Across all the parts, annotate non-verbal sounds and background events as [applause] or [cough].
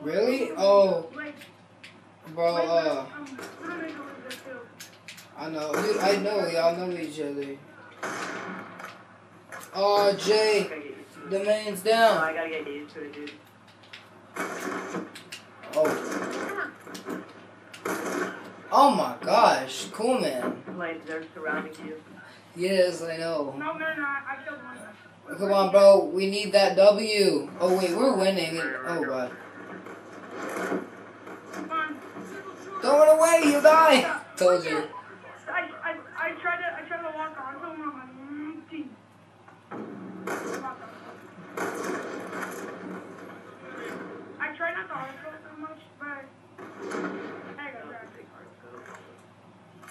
Really? Oh, Like, bro. Uh, literally go with this too. I know. Dude, I know. Y'all know each other. Oh, Jay, gotta get used to it. the man's No, down. I gotta get used to it, dude. Oh. Oh my gosh, cool man. Like, they're surrounding you. Yes, I know. No, no, no. I killed one. Come on, bro. We need that W. Oh wait, we're winning. Oh god. Come on. Don't run away, you die. [laughs] Told you. I, I, I tried to, I tried to walk onto him. I'm like, gee. I try not to hard so much, but I got that.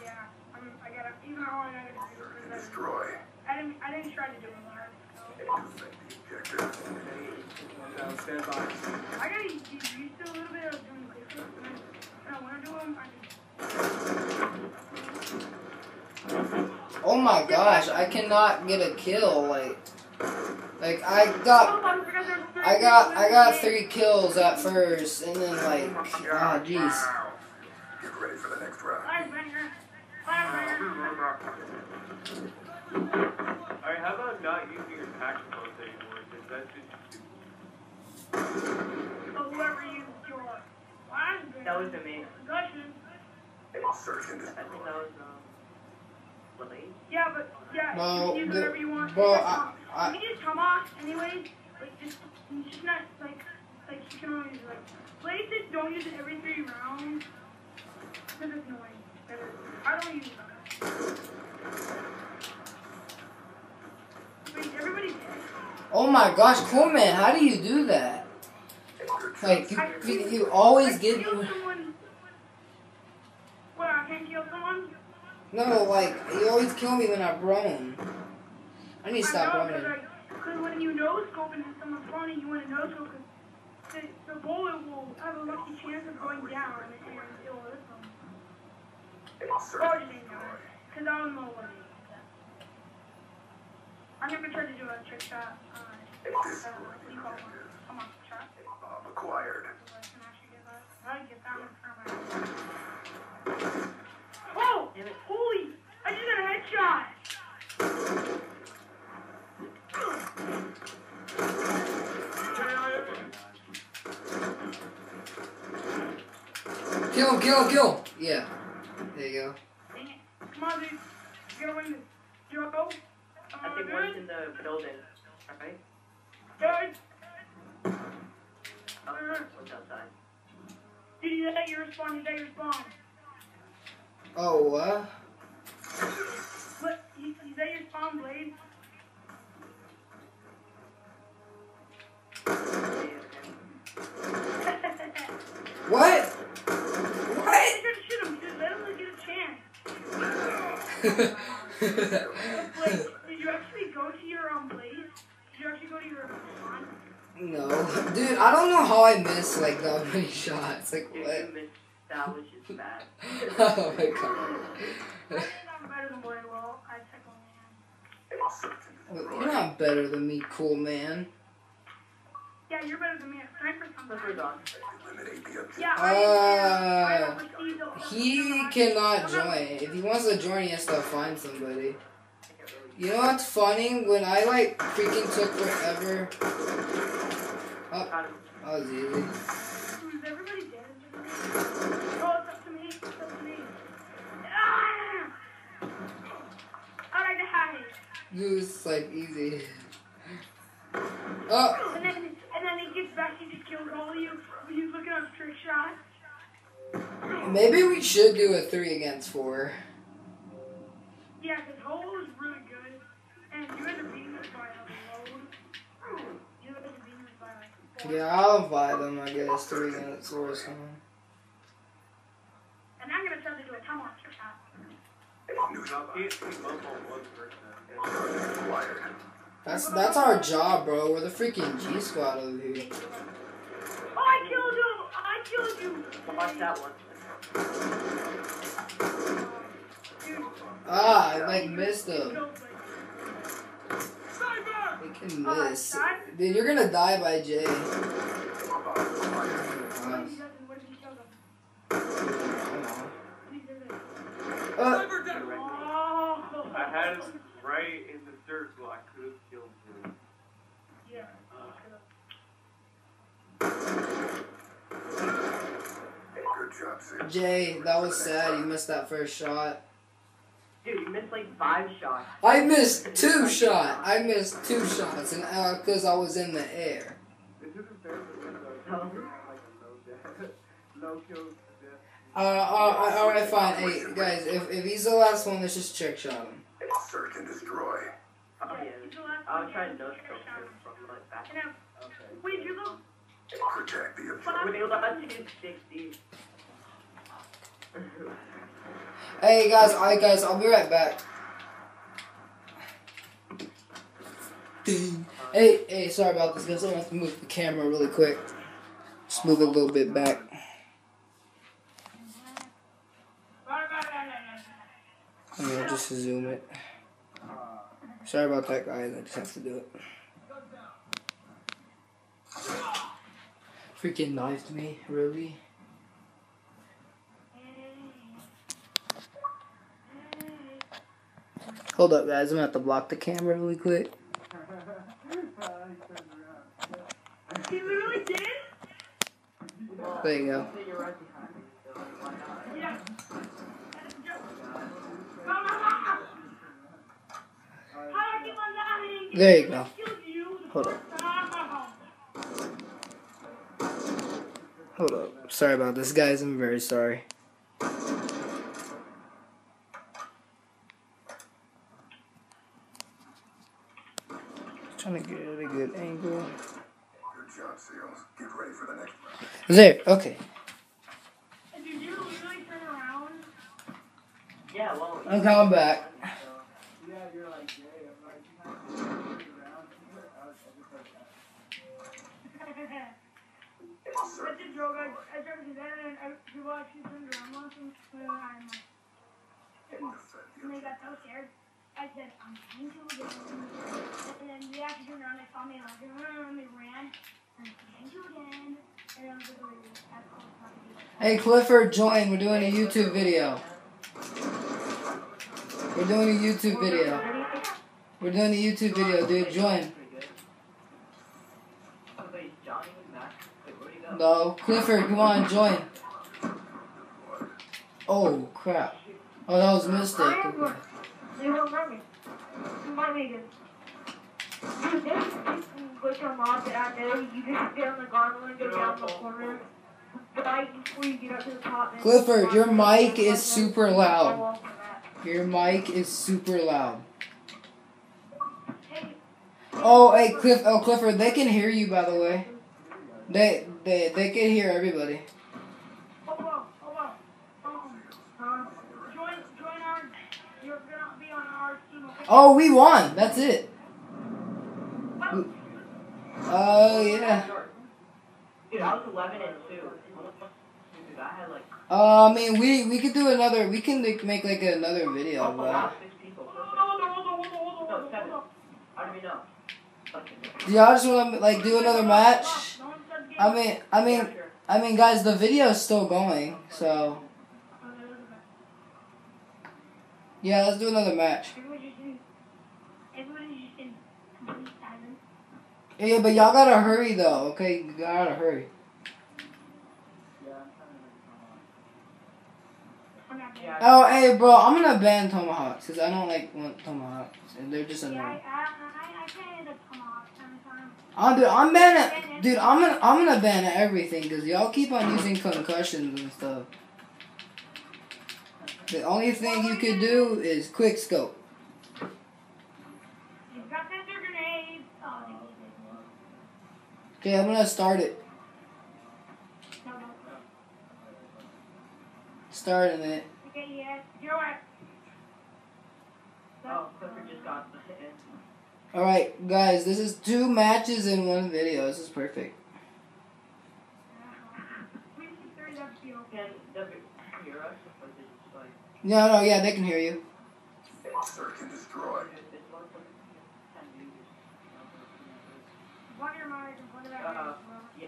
Yeah, I'm, I gotta, even though I gotta do it, Destroy. I didn't, I didn't try to do it hard. So. Defect the objective. No, stand by. I gotta get used to a little bit of doing quick when I wanna do them, Oh my gosh, I cannot get a kill. Like, like I got, Oh, I forgot there's three I got, I got three kills at first, and then like, ah, jeez. Get ready for the next round. How about not using your action modes anymore? Because that's just So whoever used your. That wasn't me. Concussion. Search and I think that was, um, Blade. Yeah, but yeah, No, you can use whatever you want. bro, You I- can I- you can use tomahawk anyway. Like just, it's just not like like you can only use like blades. Just don't use it every three rounds because it's annoying. I don't use it. Wait, everybody did. Oh my gosh, cool man, how do you do that? Like, you, you, you always get... give killed me. someone. What? I can't kill someone. No, like, you always kill me when I roam. I need to stop I know, running. because when you no scope someone's funny, you want to no scope because the, the bullet will have a lucky chance of going down and it will hit them. You didn't know destroy. Because I don't know what it is. I'm gonna try to do a trick shot. Uh, what do you call one? Come on, shot. Bomb acquired. So I can actually get that. I get that one from my. Oh! Holy! I just got a headshot! Kill kill kill! Yeah. There you go. Dang it. Come on, dude. You gotta win this. Joe? I Uh, think one's in the building. Alright? Good? Oh, one's outside. Dude, is that your spawn? Is that your spawn? Oh, what? What? Is is that your spawn, Blade? Okay, okay. What? Why What? did you shoot him? Dude, let him get a chance. [laughs] Blade, did you actually go to your um Blade? Did you actually go to your spawn? no. [laughs] Dude, I don't know how I missed, like, that many [laughs] shots. Like, Dude, what? you missed that, which is bad. [laughs] oh my god. I think I'm better than Blade. Well, I check on man. Search and Well, destroy. You're not better than me, cool man. Yeah, you're better than me at sniper Clipper's sometimes. on. Eliminate the objective. Yeah, I am. I Uh, oversee the- He cannot join. If he wants to join, he has to find somebody. You know what's funny? When I like freaking took forever. Oh, Got him. that was easy. Is everybody dead? Oh, it's up to me. It's up to me. Ah! Alright, hi. It was like easy. Oh, And then, and then he gets back, he just kills all of you. He's looking up trick shots. maybe we should do a three against four. Yeah, because Hole is really good. And you guys are beating us by a load. You guys are beating us by like four. Yeah, I'll invite them. I guess three against four or something. And I'm going to try to a tomahawk trick shot. New No, he, he mumbled one person. Target acquired. That's that's our job, bro. We're the freaking G squad over here. Oh, I killed you! I killed you! Watch that one. Dude, Ah, I like missed him. Killed me. They can Oh, miss. Dude, you're gonna die by Jay. Bomb acquired. What if he doesn't? What if he kills him? He does it. Uh, Oh. I had him right in the circle. I could have killed him. Yeah. Good job, Jay, that was sad. You missed that first shot. Dude, you missed like five shots. I missed two shots. I missed two shots, and uh, cause I was in the air. This isn't for him though. Like a low death, [laughs] low kills to death. Uh, uh, all right, fine. Hey, guys, if, if he's the last one, let's just trick shot him. Search and destroy. Oh yeah. He's the last I one, was trying to yeah. no scope him from like back. And, uh, Okay. Wait, you're the. Protect the objective. When he left you did sixty. [laughs] Hey guys, alright guys, I'll be right back. Hey, hey, sorry about this, guys. I have to move the camera really quick. Just move it a little bit back. I mean, I'll just zoom it. Sorry about that, guys. I just have to do it. Freaking knifed me, really? Hold up, guys. I'm gonna have to block the camera really quick. He literally did? There you go. You're right behind me, so why not? Yeah. How do I keep on dying? There you go. I killed you. Hold up. Hold up. Sorry about this, guys. I'm very sorry. Trying to get a good angle. Good job, SEALs. Get ready for the next round. There. Okay. Did you literally turn around? Yeah, well. Okay, I'm back. Yeah, you're like, Jay. I'm like, you have to turn around. I was just like that. That's a joke. I, I tried to do that and I, people actually turned around once and uh, I'm like, and they got so scared. I said, I'm going to again. And then they actually turned around, they saw me and like, "Uh," and they ran. And I'm going to again. And I was literally, that's all it's not to do. Hey, Clifford, join. We're doing a YouTube video. We're doing a YouTube video. We're doing a YouTube video, dude. Join. No, Clifford, come on, join. Oh crap! Oh, that was a mistake. They won't let me. Let me again. Dude, there's this glitch on mod that I know. You just get on the gondola and go down the corner. Right before you get up to the top. and- Clifford, your mic is super loud. Your mic is super loud. Oh, hey, Cliff. Oh, Clifford, they can hear you. By the way, they they they can hear everybody. hold on, hold on. Uh, join, join our. You're gonna be on our team. Okay? Oh, we won. That's it. What? Oh yeah. Dude, I was 11 and 2. Dude, I had like. Uh, I mean, we we could do another. We can like, make like another video, Oh, wow, six people. No, seven. do know? Do y'all just want to like do another match? No one said game. I mean, I mean, I mean, guys, the video is still going, so there was a match. yeah, let's do another match. Everyone just in. Everyone just in complete silence. Yeah, but y'all gotta hurry though. Okay, you gotta hurry. Yeah, I'm trying to make I'm not Yeah. Oh, hey, bro, I'm gonna ban tomahawks because I don't like want tomahawks, and they're just Yeah, I, I, annoying. I, I can't the tomahawk sometimes. I'm dude, I'm banning, dude. I'm gonna, I'm gonna ban everything because y'all keep on using concussions and stuff. The only thing you could uh, do is quick scope. You've got sensor grenades. Oh, Okay, I'm gonna start it. starting it. Okay, yeah, you're right. Oh, Alright, guys, this is two matches in one video. This is perfect. No, no, yeah, they can hear you. Uh, yeah.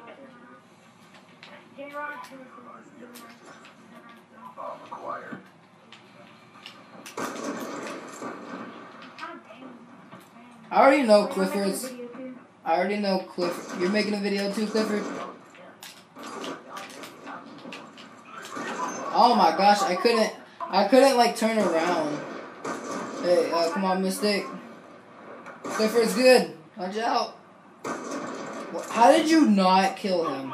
I already know Clifford's. I already know Clifford. You're making a video too, Clifford? Oh my gosh, I couldn't. I couldn't like turn around. Hey, uh, come on, Mystic. Clifford's good. Watch out. How did you not kill him?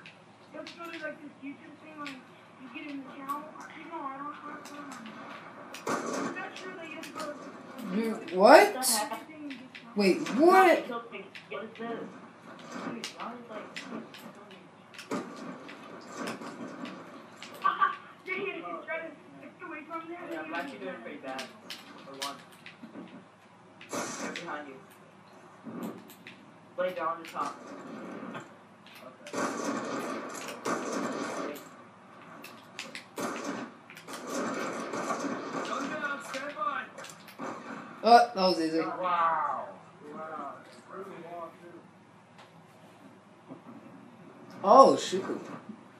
away from there. Yeah, I'm actually doing pretty bad. For one. Right behind you. Lay down on the top. Gun down, stand by. Oh, that was easy. Wow. Wow. Through the wall. Oh shoot!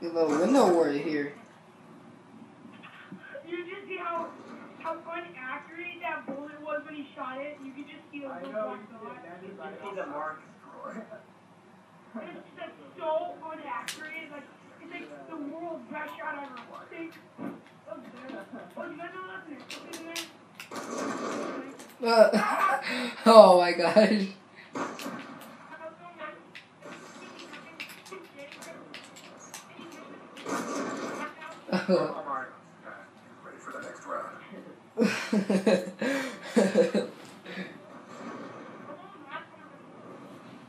A little window ward here. You just see how how inaccurate that bullet was when he shot it. You could just see a I little know, black you dot. see You Danny, see the mark. It's just so inaccurate. Like it's like the world's best shot ever. Oh, oh, Think of there. Oh, you guys know that's an in there? Uh, [laughs] oh my gosh. Purple mark. Ready for the next round.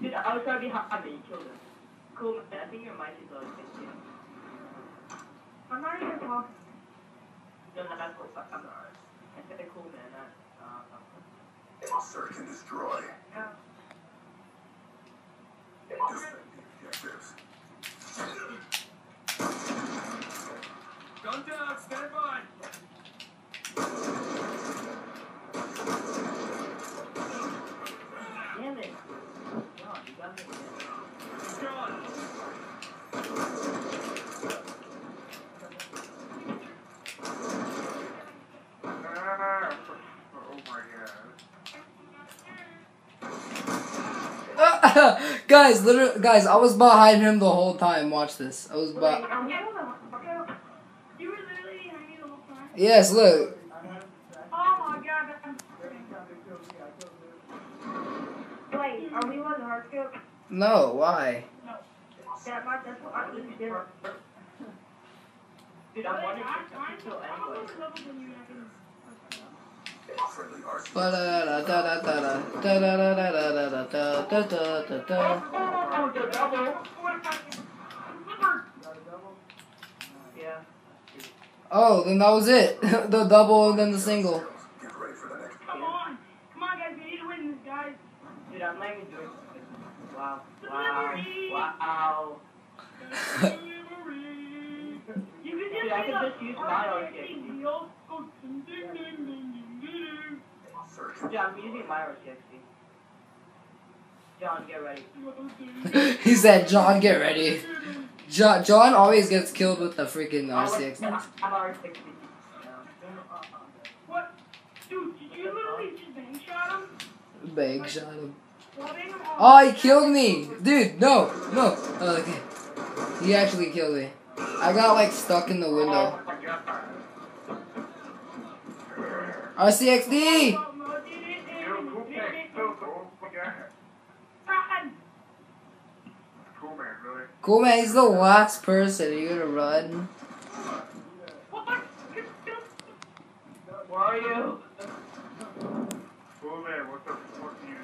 Dude, I was trying to be hot, but you killed him. Cool. I think your mic is low. I'm not even talking. No, no, that's cool. Fuck, I'm not. Cool, man. Uh, Search and destroy. Yeah. Defend the objectives. Gun down, stand by. [laughs] guys, literally, guys, I was behind him the whole time. Watch this. I was behind. Yes, look. Oh my god. Wait, are we on the? No, why? That's what I. Dude, I anyway. [laughs] Oh, then that was it. [laughs] the double and then the single. Get ready for the next Come on. Come on, guys. We need to win this, guys. Dude, I'm not even doing Wow. Wow. Wow. [laughs] You can just Dude, I see could just use my RTX Search Dude, I'm using my RCXD. John, get ready. [laughs] he said, John, get ready. John, John always gets killed with the freaking RCX. I'm RCXD. What? Dude, did you literally just bang shot him? Bang shot him. Him Oh, he killed me! Dude, no, no. Oh, okay. He actually killed me. I got like stuck in the window. RCXD! Gomez is the last person. Are you gonna run? Where are you? Gomez, what the fuck are you